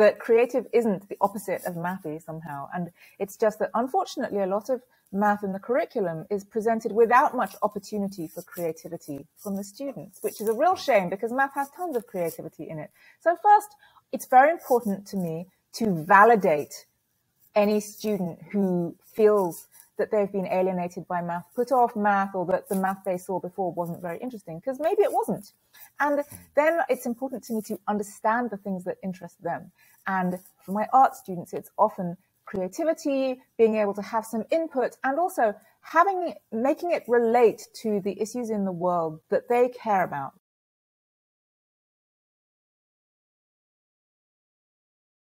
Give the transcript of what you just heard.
that creative isn't the opposite of mathy somehow. And it's just that unfortunately, a lot of math in the curriculum is presented without much opportunity for creativity from the students, which is a real shame because math has tons of creativity in it. So first, it's very important to me to validate any student who feels that they've been alienated by math, put off math, or that the math they saw before wasn't very interesting, because maybe it wasn't. And then it's important to me to understand the things that interest them. And for my art students, it's often creativity, being able to have some input, and also having making it relate to the issues in the world that they care about.